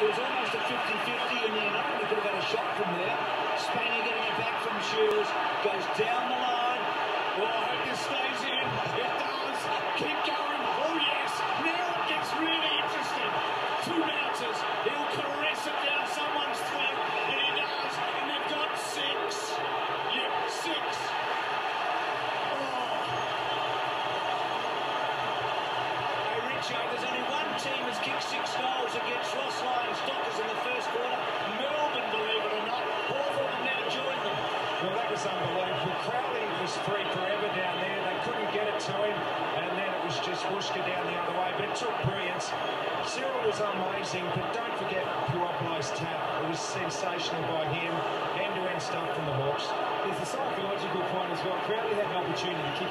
it was almost a 50-50 and then only could have got a shot from there. Spangher getting it back from Shiels, goes down the line. Oh, I hope this stays in. It does. Keep going. Oh, yes. Now it gets really interesting. Two Well, that was unbelievable. Crowley was free forever down there. They couldn't get it to him, and then it was just Wooshka down the other way. But it took brilliance. Cyril was amazing, but don't forget Puopolo's tap. It was sensational by him. End-to-end stuff from the Hawks. There's a psychological point as well. Crowley had an opportunity to kick